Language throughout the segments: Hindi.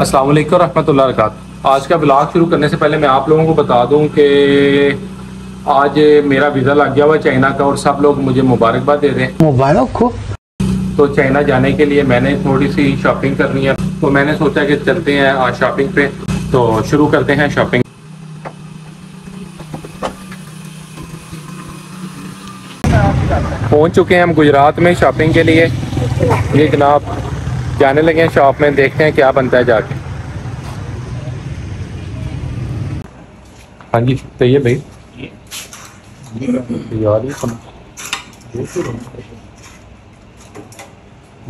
अस्सलाम वालेकुम रहमतुल्लाह वरकत आज का ब्लॉग शुरू करने से पहले मैं आप लोगों को बता दूँ कि आज मेरा वीज़ा लग गया हुआ चाइना का और सब लोग मुझे मुबारकबाद दे रहे हैं। मुबारक हो। तो चाइना जाने के लिए मैंने थोड़ी सी शॉपिंग करनी है। तो मैंने सोचा कि चलते हैं आज शॉपिंग पे। तो शुरू करते हैं शॉपिंग। पहुँच चुके हैं हम गुजरात में शॉपिंग के लिए। ये जनाब जाने लगे हैं शॉप में, देखते हैं क्या बनता है जाके। हाँ जी तो ये भाई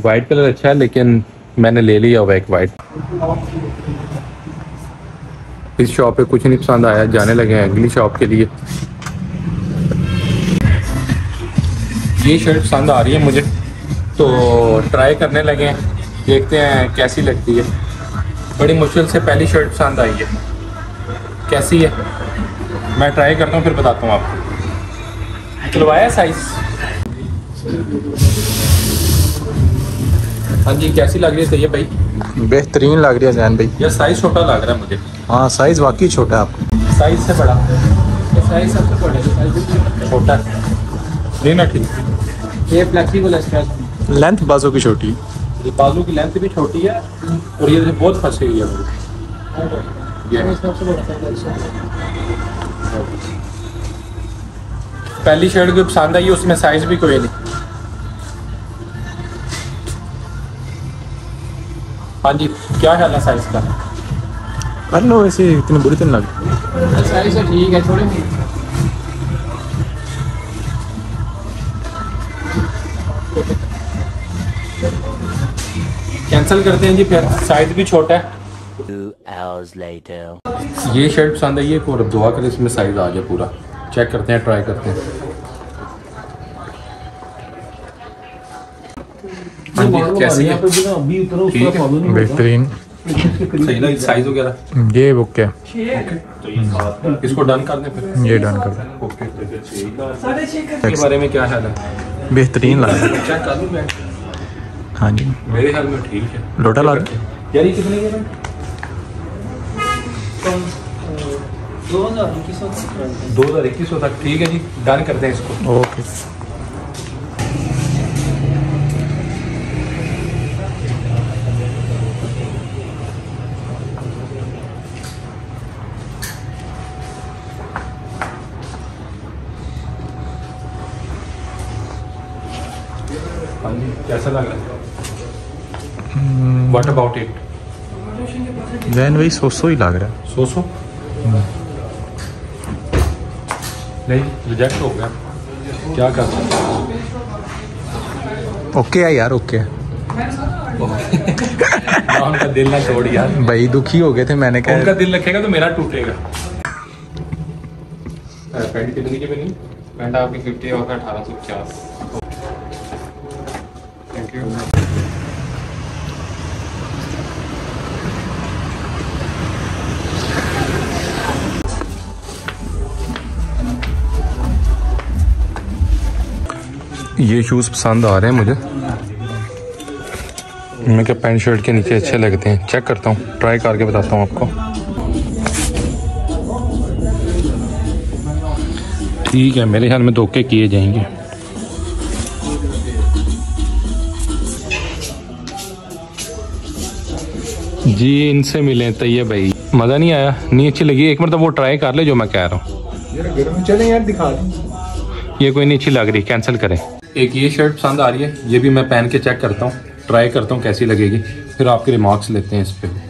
वाइट कलर अच्छा है, लेकिन मैंने ले लिया हुआ एक वाइट इस शॉप पे कुछ नहीं पसंद आया, जाने लगे हैं अगली शॉप के लिए। ये शर्ट पसंद आ रही है मुझे तो ट्राई करने लगे हैं। देखते हैं कैसी लगती है। बड़ी मुश्किल से पहली शर्ट पसंद आई है। कैसी है? मैं ट्राई करता हूँ फिर बताता हूँ आपको। निकलवाया साइज़ हाँ जी कैसी लग रही है तैयब भाई? बेहतरीन लग रही है जैन भाई। यार साइज़ छोटा लग रहा है मुझे। हाँ साइज़ वाकई छोटा है आपको। साइज़ से बड़ा। साइज़ सबसे बड़ा छोटा नहीं ना ठीक। ये फ्लेक्सिबल है। लेंथ बाजू की छोटी। है। ये बाजू की लेंथ भी छोटी है और ये बहुत फंसी हुई है ये पहली शर्ट जो पसंद आई उसमें साइज़ भी कोई नहीं। हाँ जी क्या ख्याल है साइज़ का? कर लो वैसे इतनी बुरी तो नहीं लग साइज़ तो ठीक है थोड़े। कैंसिल करते हैं जी फिर साइज़ भी छोटा है। Two hours later. ये शर्ट पसंद आई है और अब दुआ करें इसमें साइज़ आ जाए पूरा। चेक करते हैं ट्राई करते हैं। हाँ कैसी है? बेहतरीन। साइज़ वगैरह? ये बुक है। इसको डन कर दें फिर। ये डन कर दो। ओके के बारे में क्या ख्याल है? बेहतरीन लग रहा है। चेक कर दूँ मैं। हाँ जी। मेरे ख्याल में ठीक है। लोटा लग यार ये कितने के हैं? दो हज़ार इक्कीस सौ तक दो हज़ार इक्कीस सौ तक। ठीक है जी डन करते हैं इसको। ओके। हाँ जी कैसा लग रहा है? वट अबाउट इट जैन भाई सौ सौ ही लग रहा है। सो सो नहीं रिजेक्ट हो गया। क्या कर ओके है यार ओके है। उनका दिल ना तोड़ यार। भाई दुखी हो गए थे मैंने कहा उनका दिल रखेगा तो मेरा टूटेगा। पैंट कितने की बनी? पैंट आपकी फिफ्टी और अठारह सौ पचास। थैंक यू ये शूज़ पसंद आ रहे हैं मुझे। मैं क्या पैंट शर्ट के नीचे अच्छे लगते हैं? चेक करता हूँ। ट्राई करके बताता हूँ आपको। ठीक है मेरे ख्याल में धोखे किए जाएँगे। जी इनसे मिले तैयब भाई। मज़ा नहीं आया? नहीं अच्छी लगी? एक मतलब वो ट्राई कर ले जो मैं कह रहा हूँ। चले यार दिखा ये कोई नहीं अच्छी लग रही कैंसिल करें। एक ये शर्ट पसंद आ रही है ये भी मैं पहन के चेक करता हूँ ट्राई करता हूँ कैसी लगेगी फिर आपके रिमार्क्स लेते हैं इस पर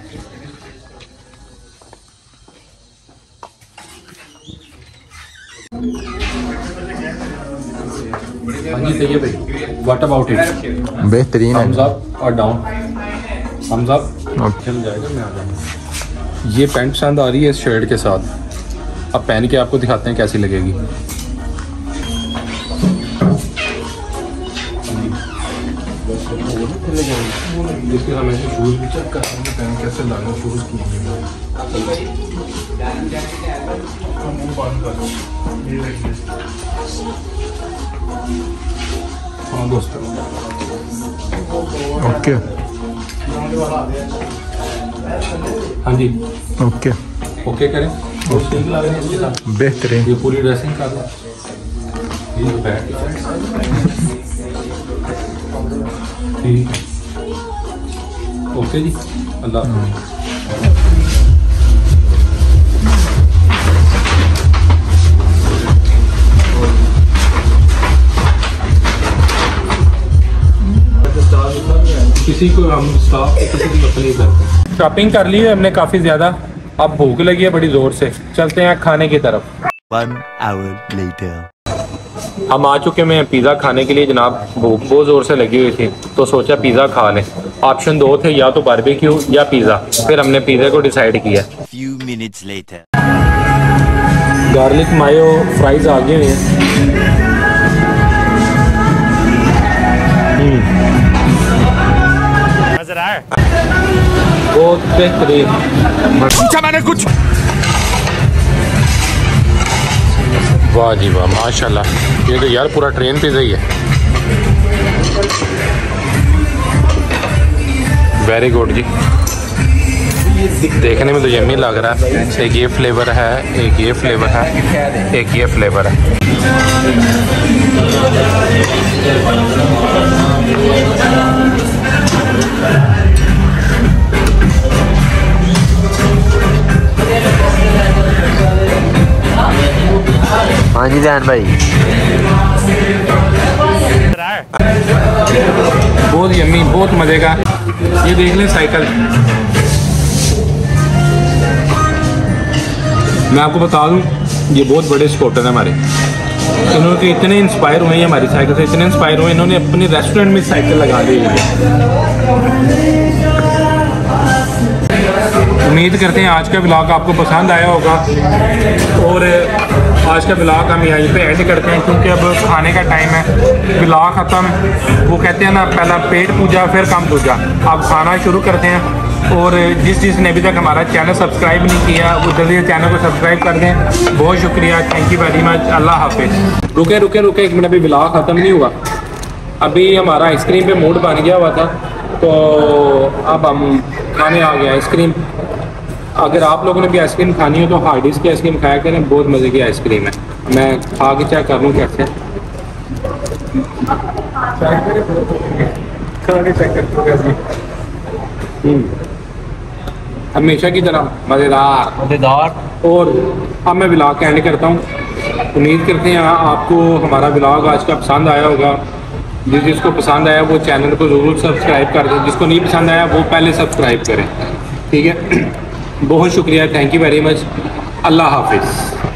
जी भाई व्हाट अबाउट इट बेहतरीन थम्स है अप और डाउन थम्स अप चल जाएगा मैं आ जाऊँगा। ये पैंट पसंद आ रही है इस शर्ट के साथ। अब पहन के आपको दिखाते हैं कैसी लगेगी। जिसके साथ मैं शूज़ भी चेक कर रहा हूँ पहन कैसे लाना शूज़ की? हाँ दोस्तों। ओके। हाँ जी। ओके। ओके करें। बेहतरीन। ये पूरी ड्रेसिंग कर बैग ठीक है। ओके जी। अल्लाह। किसी को हम स्टाफ को किसी की नहीं करते। शॉपिंग कर ली है हमने काफ़ी ज़्यादा। अब भूख लगी है बड़ी ज़ोर से। चलते हैं खाने की तरफ़। One hour later. हम आ चुके हैं पिज़्ज़ा खाने के लिए जनाब। भूख बहुत ज़ोर से लगी हुई थी तो सोचा पिज़्ज़ा खा लें। ऑप्शन दो थे या तो बारबेक्यू या पिज़्ज़ा फिर हमने पिज़्ज़ा को डिसाइड किया। Few minutes later. Garlic mayo fries आ गए हैं बहुत बेहतरीन। पूछा मैंने कुछ। वाह जी वाह माशाल्लाह। ये तो यार पूरा ट्रेन पिज़्ज़ा ही है। वेरी गुड जी। देखने में तो यम्मी लग रहा है। एक ये फ्लेवर है, एक ये फ्लेवर है, एक ये फ्लेवर है। हाँ जी ध्यान भाई। बहुत यम्मी, बहुत मज़े का। ये देख लें साइकिल मैं आपको बता दूँ, ये बहुत बड़े स्पोर्टर हैं हमारे। इन्होंने इतने इंस्पायर हुए हैं हमारी साइकिल से, इतने इंस्पायर हुए इन्होंने अपने रेस्टोरेंट में साइकिल लगा दी है। उम्मीद करते हैं आज का ब्लॉग आपको पसंद आया होगा। और आज का ब्लॉग हम यहीं पे एंड करते हैं, क्योंकि अब खाने का टाइम है। ब्लॉग ख़त्म। वो कहते हैं ना, पहला पेट पूजा, फिर काम दूजा अब खाना शुरू करते हैं। और जिस चीज़ ने अभी तक हमारा चैनल सब्सक्राइब नहीं किया, वो जल्दी से चैनल को सब्सक्राइब कर दें। बहुत शुक्रिया। Thank you very much Allah हाफिज़। रुके रुके रुके। एक मिनट अभी ब्लॉग ख़त्म नहीं हुआ। अभी हमारा आइसक्रीम पे मूड बन गया हुआ था। तो अब हम खाने आ गए आइसक्रीम अगर आप लोगों ने भी आइसक्रीम खानी हो तो हार्डिस की आइसक्रीम खाया करें बहुत मज़े की आइसक्रीम है। मैं खा के चेक कर लूँ कैसे? हम्म। हमेशा की तरह मज़ेदार। मज़ेदार। और अब मैं ब्लॉग का एंड करता हूँ। उम्मीद करते हैं आपको हमारा ब्लॉग आज का पसंद आया होगा। जिस जिसको पसंद आया वो चैनल को ज़रूर सब्सक्राइब कर दें। जिसको नहीं पसंद आया वो पहले सब्सक्राइब करें। ठीक है? बहुत शुक्रिया thank you very much Allah हाफिज़।